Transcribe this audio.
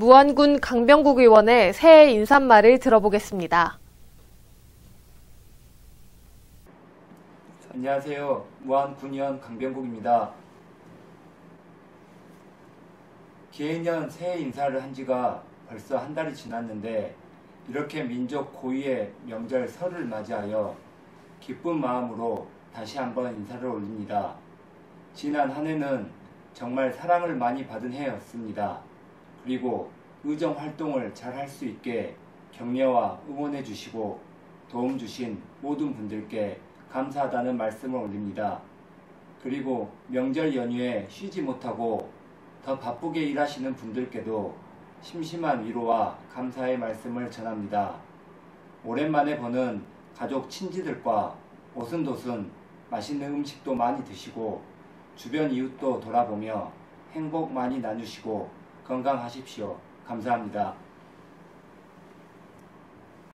무안군 강병국 의원의 새해 인사말을 들어보겠습니다. 안녕하세요. 무안군 의원 강병국입니다. 기해년 새해 인사를 한 지가 벌써 한 달이 지났는데 이렇게 민족 고유의 명절 설을 맞이하여 기쁜 마음으로 다시 한번 인사를 올립니다. 지난 한 해는 정말 사랑을 많이 받은 해였습니다. 그리고 의정 활동을 잘 할 수 있게 격려와 응원해 주시고 도움 주신 모든 분들께 감사하다는 말씀을 올립니다. 그리고 명절 연휴에 쉬지 못하고 더 바쁘게 일하시는 분들께도 심심한 위로와 감사의 말씀을 전합니다. 오랜만에 보는 가족 친지들과 오순도순 맛있는 음식도 많이 드시고 주변 이웃도 돌아보며 행복 많이 나누시고 건강하십시오. 감사합니다.